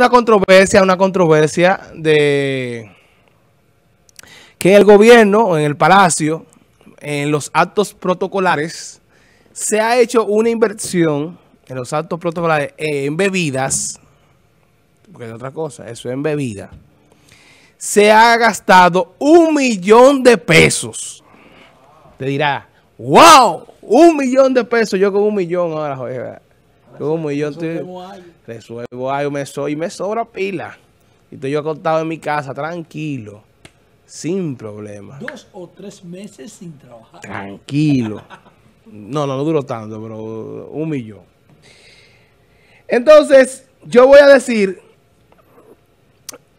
una controversia, una controversia de que el gobierno en el palacio, en los actos protocolares, se ha hecho una inversión en los actos protocolares en bebidas, porque es otra cosa, eso es en bebida, se ha gastado un millón de pesos. Te dirá, wow, un millón de pesos, yo con un millón ahora, con un millón, resuelvo algo, me so, y me sobra pila. Y estoy yo acostado en mi casa, tranquilo, sin problema. Dos o tres meses sin trabajar. Tranquilo. No, no, no duró tanto, pero un millón. Entonces, yo voy a decir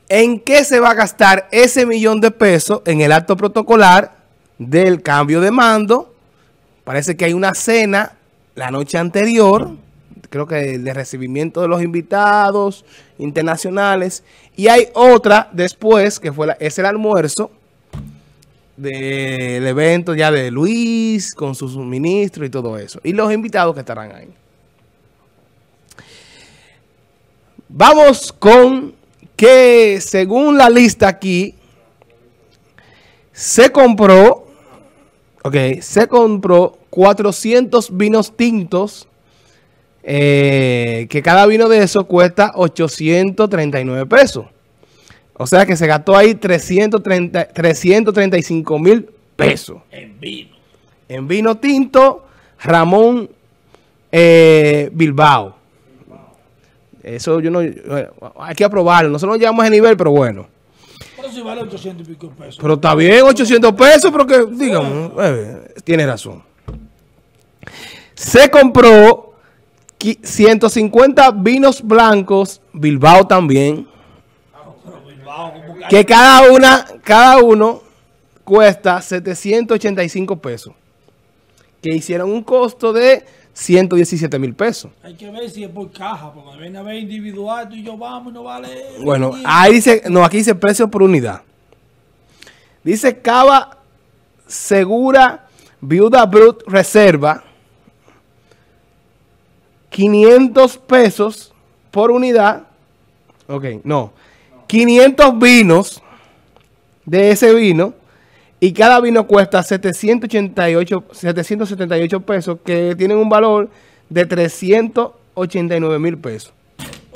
en qué se va a gastar ese millón de pesos en el acto protocolar del cambio de mando. Parece que hay una cena la noche anterior, creo que de recibimiento de los invitados internacionales, y hay otra después, que fue es el almuerzo del evento ya de Luis, con sus ministros y todo eso, y los invitados que estarán ahí. Vamos con que según la lista aquí, se compró, ok, se compró 400 vinos tintos, eh, que cada vino de esos cuesta 839 pesos. O sea que se gastó ahí 330, 335 mil pesos. En vino. En vino tinto, Ramón eh, Bilbao. Eso yo no... Hay que aprobarlo. Nosotros no llegamos a ese nivel, pero bueno. Pero si vale 800 y pico pesos. Pero está bien, 800 pesos, pero que, digamos, eh, tiene razón. Se compró 150 vinos blancos, Bilbao también, que cada una, cada uno cuesta 785 pesos, que hicieron un costo de 117 mil pesos. Hay que ver si es por caja, porque viene a ver individual, tú y yo vamos y no vale. Bueno, ahí dice, no, aquí dice precio por unidad. Dice Cava Segura Viuda Brut Reserva 500 pesos por unidad. Ok, no. 500 vinos de ese vino y cada vino cuesta 788, 778 pesos que tienen un valor de 389 mil pesos.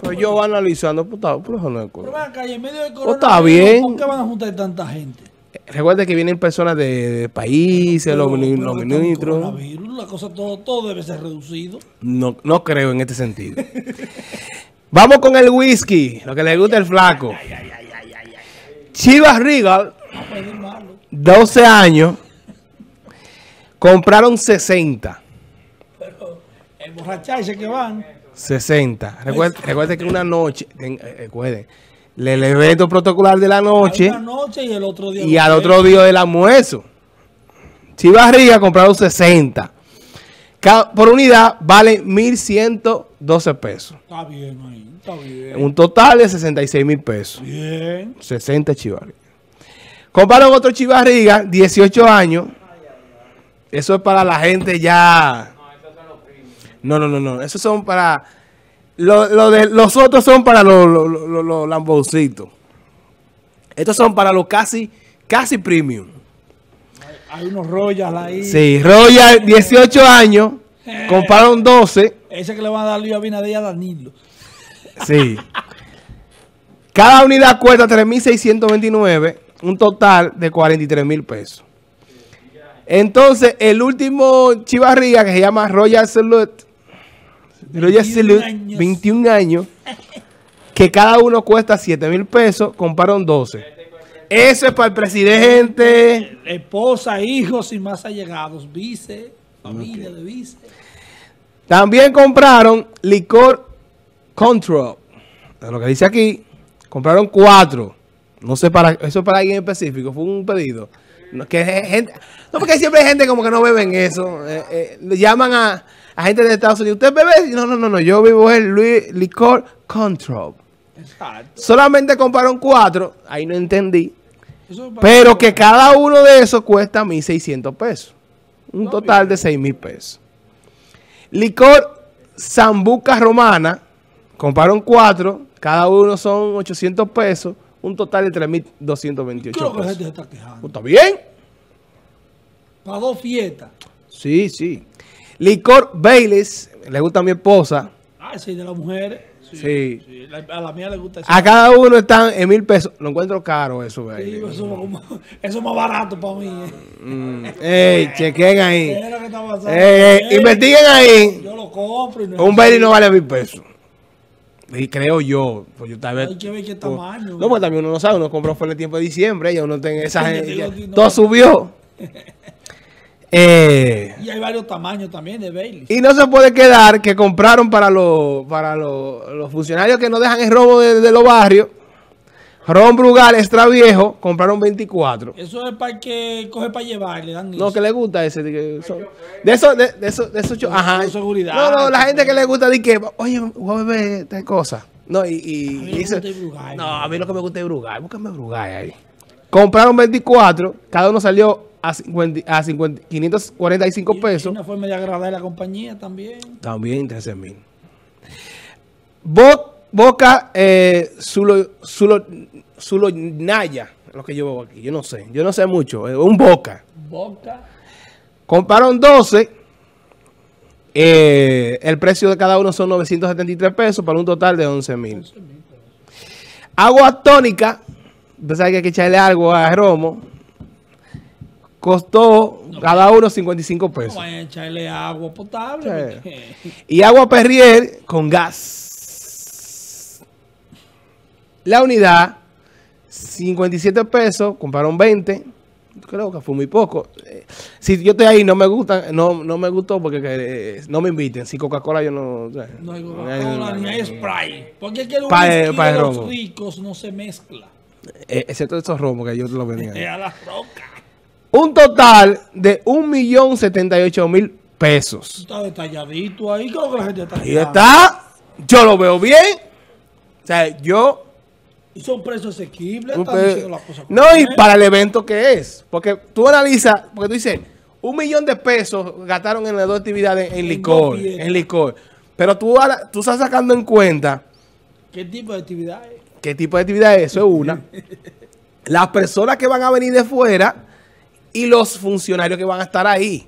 Pero yo analizando, puta, pero eso no es Pero ven acá, y en medio de Oh, está bien. ¿por qué van a juntar tanta gente? Recuerda que vienen personas de, de países, los, Pero- los ministros. La cosa, todo, todo debe ser reducido. No, no creo en este sentido. Vamos con el whisky, lo que le gusta el flaco. Chivas Regal, No puede ir malo. 12 años, compraron 60. Pero el borracharse que van. 60. Recuerden, recuerden que una noche, recuerden, el evento protocolar de la noche noche y el otro día. y al otro día del almuerzo. Chivas Regal compraron 60. Cada- por unidad vale 1.112 pesos. Está bien ahí, está bien. Un total de 66 mil pesos. Bien. 60 chivarrigas. Compraron otro chivarriga, 18 años. Eso es para la gente ya. No, no, no, no. Esos son para. Lo, lo de, los otros son para los, los, los- los lamboncitos. Estos son para los casi, casi premium. Hay unos royals ahí. Sí, Royal, 18 años. Compraron 12. Ese que le van a dar Luis Abinader y a Danilo. Sí. Cada unidad cuesta 3.629, un total de 43 mil pesos. Entonces, el último chivarría que se llama Royal Salute, Royal 21 Salute, años. 21 años, que cada uno cuesta 7 mil pesos, compraron 12. Eso es para el presidente. Esposa, hijos y más allegados. Vice, familia de vice. También compraron licor control. Lo que dice aquí, compraron cuatro. No sé para, eso es para alguien específico, fue un pedido. No, que gente, no porque siempre hay gente como que no beben eso. eh, eh, le llaman a, a gente de Estados Unidos. ¿Usted bebe? No, no, no, no. Yo vivo el Luis- licor control. Exacto. Solamente compraron cuatro. Ahí no entendí. Eso Pero que cada uno de esos cuesta 1.600 pesos. Un total de 6.000 pesos. Licor Zambuca Romana. Compraron cuatro. Cada uno son 800 pesos, un total de 3.228 Creo que la pesos. gente se está quejando. ¿Está bien? Para dos fiestas. Sí, sí. Licor Baileys, le gusta a mi esposa. Ah, sí, de las mujeres. Sí. Sí. sí. La- A la mía le gusta eso. A cada uno están en mil pesos. Lo encuentro caro eso, Sí, Baileys. eso, es más barato para mí. eh. Mm, Ey, chequen ahí. ¿Qué es lo que está pasando? Ey, ey, Ey, investiguen ahí. Yo lo compro y no Un. Bailey no vale mil pesos. Y creo yo. Pues yo tal vez. Hay que ver qué tamaño. No, pues también uno no sabe. Uno compró fue en el tiempo de diciembre. Ya uno tiene esa Sí, gente. sí, no. todo subió. Eh, Y hay varios tamaños también de Bailey. y no se puede quedar que compraron para los para los, los funcionarios que no dejan el robo de, de los barrios. Ron Brugal, extra viejo, compraron 24. Eso es para que coge para llevar, le dan No, eso. que le gusta ese. De, que son- de eso, de, de eso, de cho- Ajá. Seguridad. No, no, la gente que le gusta de que, oye, voy a beber tal cosa. No, y. y- A mí y eso- Brugal. No, a mí lo que me gusta es Brugal. Búscame Brugal ahí. Compraron 24, cada uno salió a, 50, a 50 545 Y- y pesos. Una forma de agradar a la compañía también. También 13 mil. Bo- Boca eh, Zulo, Zulo, Zulo Naya, lo que yo veo aquí. Yo no sé, yo no sé mucho. eh, un Boca. Boca. Compraron 12. eh, el precio de cada uno son 973 pesos para un total de 11 mil. Agua tónica. Usted sabe que hay que echarle algo a Romo. Costó cada uno 55 No pesos. vayan a echarle agua potable. Sí. Y agua Perrier con gas. La unidad, 57 pesos, compraron 20. Creo que fue muy poco. Eh, Si yo estoy ahí, no me gusta, no, no me gustó porque que, eh, no me inviten. Si Coca-Cola yo no... eh, No hay no Coca-Cola ni hay Sprite. Porque es que Pa- pa- de los romo. ricos no se mezcla. eh, excepto esos romos que yo te lo vendía. Es a la roca. Un total de 1.078.000 pesos. Está detalladito ahí. Creo que la gente está Ahí está. Yo lo veo bien. O sea, yo Y son precios asequibles. Las cosas como No, y para el evento que es. Porque tú analizas, porque tú dices, un millón de pesos gastaron en las dos actividades en, En licor. En licor. Pero tú, tú estás sacando en cuenta ¿Qué tipo de actividad es? qué tipo de actividad es. Eso es una. Las personas que van a venir de fuera y los funcionarios que van a estar ahí.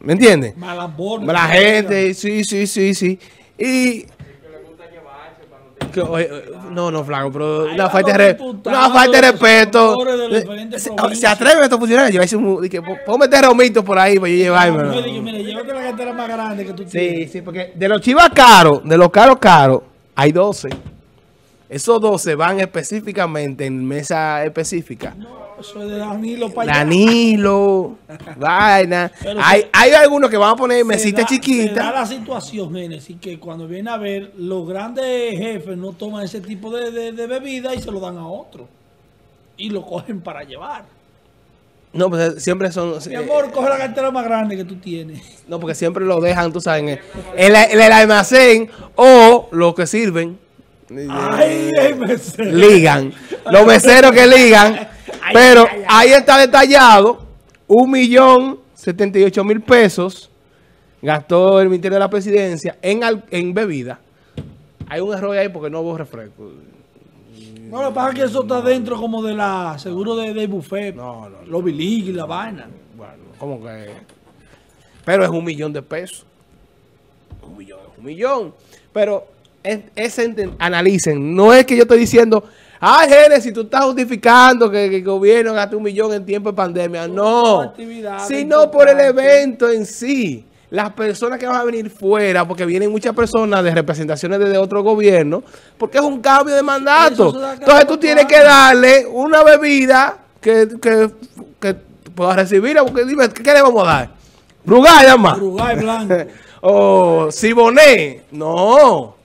¿Me entiendes? Malambones. La gente, sí, sí, sí, sí. Y. que, oye, no, no, flaco, pero una falta de, re- una falta de respeto. se, se atreven estos funcionarios a llevarse un. que, Puedo meter romitos por ahí para yo llevarme. Yo dije, mira, llévate la cartera más grande que tú Sí, sí, porque de los chivas caros, de los caros caros, hay 12. Esos 12 van específicamente en mesa específica. No, eso es de Danilo para. Danilo, vaina. Pero Hay, se- hay algunos que van a poner Se mesitas Se da chiquitas. la situación, Génesis, que cuando viene a ver, los grandes jefes no toman ese tipo de, de, de bebida y se lo dan a otro. Y lo cogen para llevar. No, pues siempre son. Mi eh, amor, coge la cartera más grande que tú tienes. No, porque siempre lo dejan, tú sabes, en el, en el- en el almacén o los que sirven. Ay, ay, ligan. Los meseros que ligan. Pero ahí está detallado: un millón setenta y ocho mil pesos gastó el Ministerio de la Presidencia en, en bebida. Hay un error ahí porque no hubo refresco. No, lo que pasa es que eso está dentro como de la seguro de, de buffet. No, no, no. Los y la vaina. Bueno, ¿cómo que? Pero es un millón de pesos. Un millón, un millón. Pero es, analicen. No es que yo estoy diciendo, ay, Génesis, tú estás justificando que, que el gobierno gaste un millón en tiempo de pandemia. No. Sino por el evento en sí. Las personas que van a venir fuera, porque vienen muchas personas de representaciones de otro gobierno, porque es un cambio de mandato. Entonces tú tienes que darle una bebida que, que, que pueda recibirla, porque dime, ¿qué le vamos a dar? Brugal, llama. Blanco. o Siboné. No.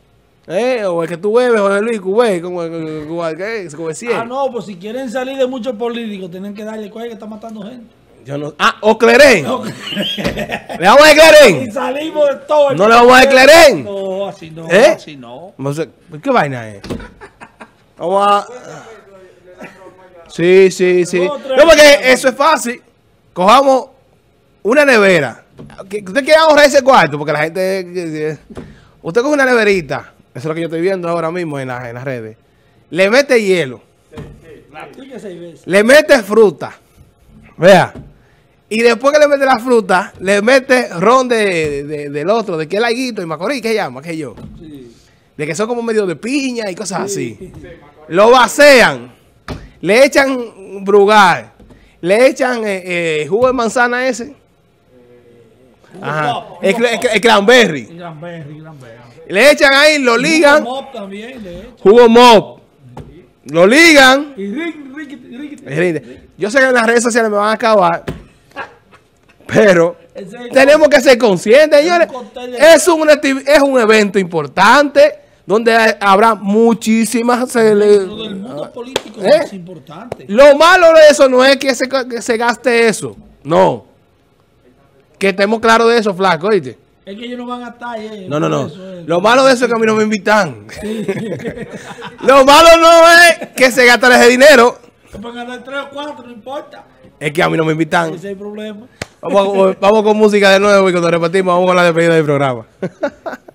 Eh, o el que tú bebes, José Luis Cubé, como cien. ah, no, pues si quieren salir de muchos políticos, tienen que darle cuál que está matando gente. Yo no, ah, o Clerén. ¿Le vamos a Y Clerén? salimos de todo. el No le vamos a Clerén. No, así no, ¿Eh? así no. ¿Qué vaina es? Vamos a... Sí, sí, sí. No, porque eso es fácil. Cojamos una nevera. Que- Usted quiere ahorrar ese cuarto, porque la gente... Usted coge una neverita es lo que yo estoy viendo ahora mismo en, la- en las redes. Le mete hielo, Sí le mete fruta. Vea. Y después que le mete la fruta, le mete ron de, de- del otro, de que es laguito y macorís, ¿qué llama? Que yo. De que son como medio de piña y cosas así. Lo vacean, le echan brugal, le echan eh, eh, jugo de manzana ese. Ajá. El, el- pop. el cranberry. Le echan ahí, lo ligan, Jugo mop también le echo. jugo mop. Lo ligan. Y. Yo sé que en las redes sociales me van a acabar, pero el- tenemos que ser conscientes, señores. Es un, es un evento importante donde hay- habrá muchísimas... cele- Dentro del mundo político ¿Eh? importante. Lo malo de eso no es que se, que se gaste eso, no. Que estemos claros de eso, flaco, ¿oíste? Es que ellos no van a estar ahí. eh, No, no, no. eso es. Lo malo de eso es que a mí no me invitan. Lo malo no es que se gasta ese dinero, Se pueden ganar tres o cuatro, no importa. es que a mí no me invitan. Ese es el problema. Vamos, vamos con música de nuevo y cuando repetimos vamos con la despedida del programa.